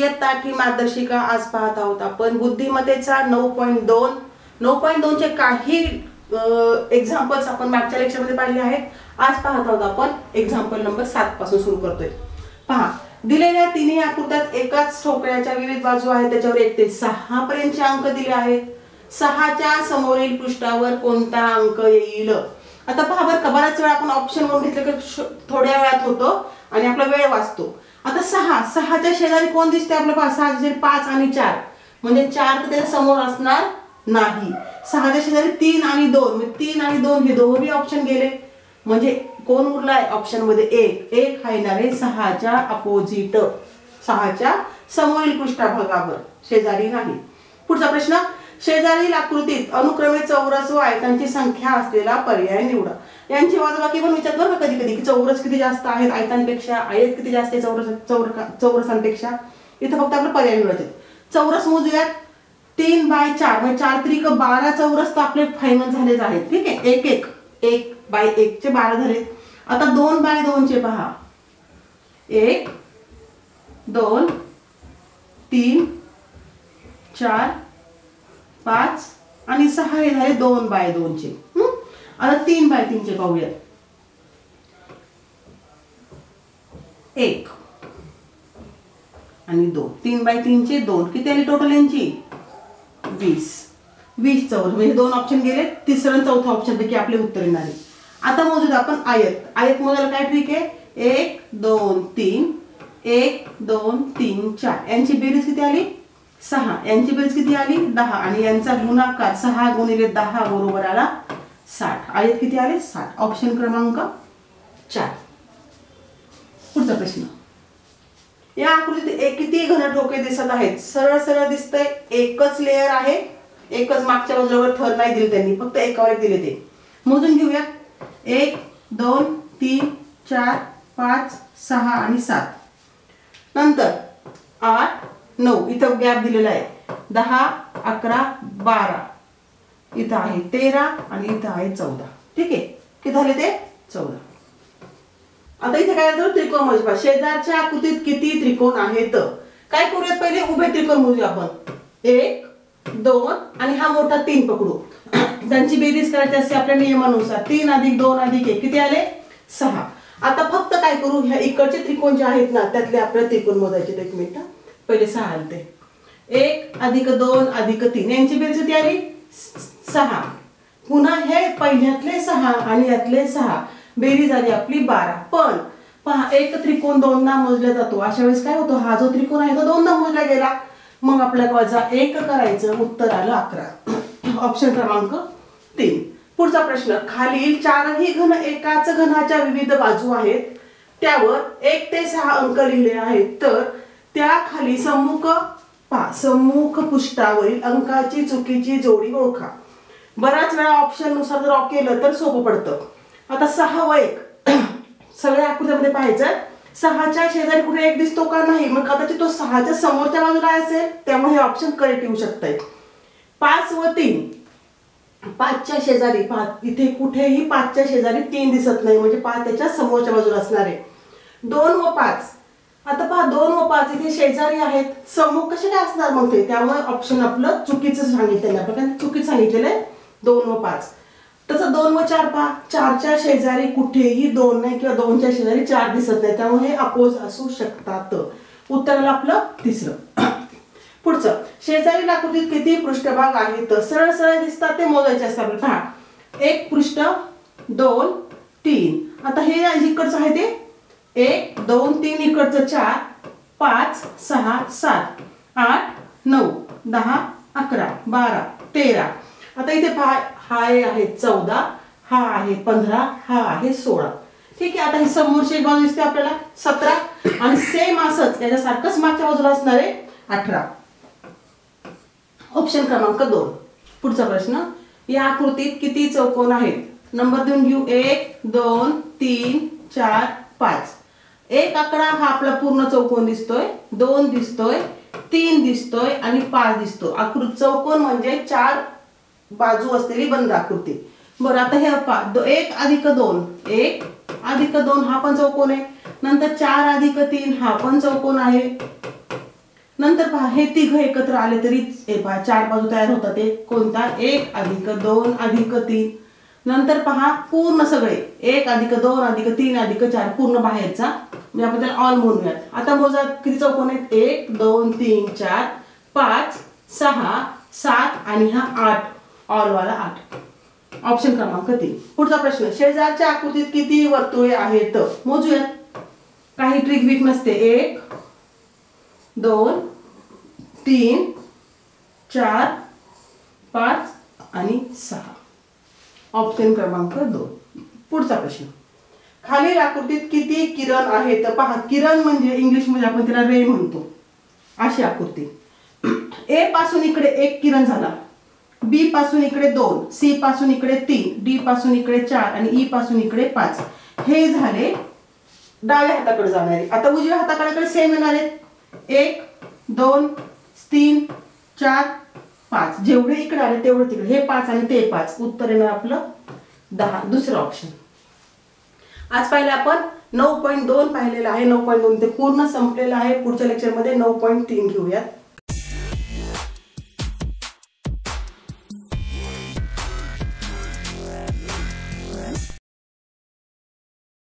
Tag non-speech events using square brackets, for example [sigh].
इयत्ता आठवी मार्गदर्शिका आज पाहत आहोत आपण. बुद्धिमत्तेचा नऊ पॉईंट दोन. नऊ पॉईंट दोनचे काही एक्झाम्पल्स आपण मागच्या लेक्चरमध्ये पाहिले आहेत. आज पाहत आहोत आपण एक्झाम्पल नंबर सात पासून सुरू करतोय. पहा दिलेल्या तिन्ही आकृत्यात एकाच ठोकळ्याच्या विविध बाजू आहेत. त्याच्यावर एक ते सहा पर्यंतचे अंक दिले आहेत. सहाच्या समोरील पृष्ठावर कोणता अंक येईल? आता पहा बरं का बऱ्याच वेळा आपण ऑप्शन म्हणून घेतलं की थोड्या वेळात होतो आणि आपला वेळ वाचतो. आता सहा. सहाच्या शेजारी कोण दिसते आपलं पाच सहा शेजारी पाच आणि चार. म्हणजे चार तर त्याच्यासमोर असणार नाही. सहाच्या शेजारी तीन आणि दोन. म्हणजे तीन आणि दोन हे दोन्ही ऑप्शन गेले. म्हणजे कोण उरलाय? ऑप्शनमध्ये एक. एक हा येणार आहे सहाच्या अपोजिट सहाच्या समोरील पृष्ठभागावर. शेजारी नाही. पुढचा प्रश्न शेजारील आकृतीत अनुक्रमे चौरस व आयतांची संख्या असलेला पर्याय निवडा. यांची वजाबाकी पण विचार बरं कधी कधी की चौरस किती जास्त आहेत आयतांपेक्षा आयत किती जास्त आहे चौरस चौर चौरसांपेक्षा? इथं फक्त आपलं पर्याय निवडायचे. चौरस मोजूयात. तीन बाय चार म्हणजे चार त्रिक बारा चौरस तर आपले फायनल झालेच आहेत. ठीक आहे? एक एक. एक बाय एक चे बारा झाले. आता दोन बाय दोनचे पहा. एक दोन तीन चार पाच आणि सहा हे झाले दोन बाय दोनचे. आता तीन बाय तीनचे पाहूयात. एक. आणि दोन. तीन बाय तीनचे दोन. किती आली टोटल यांची? वीस. वीस चौथ म्हणजे दोन ऑप्शन गेले. तिसरं आणि चौथं ऑप्शन पैकी आपले उत्तर येणार आहे. आता मोजूत आपण आयत. आयत मोजायला काय ट्रिक आहे? एक दोन तीन. एक दोन तीन चार. यांची बेरीज किती आली? सहा. यांची बेरीज किती आली? दहा. आणि यांचा गुणाकार सहा गुणिले दहा बरोबर आला साठ. आयत किती आले? साठ. ऑप्शन क्रमांक चार. पुढचा प्रश्न. या आकृतीत एक किती घन ठोके दिसत आहेत? सरळ सरळ दिसतंय. एकच लेअर आहे. एकच मागच्या बाजूवर थर नाही दिले त्यांनी. फक्त एकावर एक दिले ते. मोजून घेऊया एक दोन तीन चार पाच सहा आणि सात. नंतर आठ नऊ. इथं गॅप दिलेला आहे. दहा अकरा बारा. इथं आहे तेरा आणि इथं आहे चौदा. ठीक आहे? किती झाले ते? चौदा. आता इथे काय झालं? त्रिकोण म्हणजे मोजपा शेजारच्या आकृतीत किती त्रिकोण आहेत? काय करूयात पहिले? उभे त्रिकोण मोजूया आपण. एक दोन आणि हा मोठा तीन पकडू. त्यांची बेरीज करायची असते आपल्या नियमानुसार. तीन अधिक दोन अधिक एक. किती आले? सहा. आता फक्त काय करू? ह्या इकडचे त्रिकोण जे आहेत ना त्यातले आपल्याला त्रिकोण मोजायचे. एक मिनिट. पहिले सहा आलते. एक अधिक दोन अधिक तीन. यांची बेरीज किती आली सहा. पुन्हा हे पहिल्यातले सहा आणि यातले सहा. बेरीज आली आपली बारा. पण पहा एक त्रिकोण दोनदा मोजला जातो. अशा वेळेस काय होतो? हा जो त्रिकोण आहे तो दोनदा मोजला गेला. मग आपल्याला वजा एक करायचं. उत्तर आलं अकरा. ऑप्शन क्रमांक तीन. पुढचा प्रश्न. खालील चारही घन एकाच घनाच्या विविध बाजू आहेत. त्यावर एक ते सहा अंक लिहिले आहेत. तर त्या खाली सम्मुख पहा सम्मुख पृष्ठावरील अंकाची चुकीची जोडी ओळखा. बऱ्याच वेळा ऑप्शननुसार जर केलं तर सोपं पडतं. आता सहा व एक. [clears throat] सगळ्या आकृत्यामध्ये पाहायचं सहाच्या शेजारी कुठे एक दिसतो का नाही? मग कदाचित तो सहाच्या समोरच्या बाजूला असेल. त्यामुळे हे ऑप्शन करेक्ट येऊ शकतंय. पाच व तीन. पाचच्या शेजारी पाच इथे कुठेही पाचच्या शेजारी तीन दिसत नाही. म्हणजे पाच त्याच्या समोरच्या बाजूला असणार आहे. दोन व पाच. आता पहा दोन व पाच इथे शेजारी आहेत. समूह कसे काय असणार मग ते? त्यामुळे ऑप्शन आपलं चुकीचं सांगितलेलं आहे. आपल्याला चुकीचं सांगितलेलं आहे. दोन व पाच तसं दोन व चार पहा. चारच्या शेजारी कुठेही दोन नाही किंवा दोनच्या शेजारी चार दिसत नाही. त्यामुळे हे अपोज असू शकतात. उत्तराला आपलं तिसरं. [clears throat] पुढचं. शेजारी आकृतीत किती पृष्ठभाग आहेत? सरळ सरळ दिसतात ते मोजायचे असतात. पहा. एक पृष्ठ दोन तीन. आता हे इकडचं आहे ते एक दोन तीन इकडचं चार पाच सहा सात आठ नऊ दहा अकरा बारा तेरा. आता इथे पहा हा आहे चौदा हा आहे पंधरा हा आहे सोळा. ठीक आहे आता ही समोरची एक बाजू दिसते आपल्याला सतरा आणि सेम असंच याच्यासारखंच मागच्या बाजूला असणार आहे अठरा. ऑप्शन क्रमांक दोन. पुढचा प्रश्न या आकृतीत किती चौकोन आहेत? नंबर देऊन घेऊ. एक दोन तीन चार पाच. एक आकडा हा आपला पूर्ण चौकोन दिसतोय दोन दिसतोय तीन दिसतोय आणि पाच दिसतो आकृती चौकोन म्हणजे चार बाजू असलेली बंद आकृती. बरं आता हे पा एक अधिक दोन एक अधिक दोन हा पण चौकोन आहे. नंतर चार अधिक तीन हा पण चौकोन आहे. नंतर पहा हे तिघ एकत्र आले तरी हे पहा चार बाजू तयार होतात. ते कोणता? एक अधिक दोन अधिक तीन. नंतर पहा पूर्ण सगळे एक अधिक दोन अधिक तीन अधिक चार पूर्ण बाहेरचा म्हणजे आपण त्याला ऑल म्हणूयात आता मोजा किती चौकोन आहेत? एक दोन तीन चार पाच सहा सात आणि हा आठ. ऑलवाला आठ. ऑप्शन क्रमांक तीन. पुढचा प्रश्न शेजारच्या आकृतीत किती वर्तुळे आहेत? मोजूयात. काही ट्रिक बीक नसते. एक दोन तीन चार पाच आणि सहा. ऑप्शन क्रमांक दोन. पुढचा प्रश्न. खालील आकृतीत किती किरण आहेत पहा. किरण म्हणजे इंग्लिशमध्ये आपण त्याला रे म्हणतो. अशी आकृती. ए पासून इकडे एक किरण झाला. बी पासून इकडे दोन. सी पासून इकडे तीन. डी पासून इकडे चार आणि ई पासून इकडे पाच. हे झाले डाव्या हाताकडे जाणारे. आता उजव्या हाताकडे सेम येणार. आहेत एक दोन तीन चार पाच. जेवढे इकडे आले तेवढे तिकडे. हे पाच आणि ते पाच. उत्तर येणार आपलं दहा. दुसरं ऑप्शन आज पाहिलं आपण नऊ पॉईंट दोन पाहिलेलं आहे नऊ पॉईंट दोन. ते पूर्ण संपलेलं आहे. पुढच्या लेक्चरमध्ये नऊ पॉईंट तीन घेऊयात.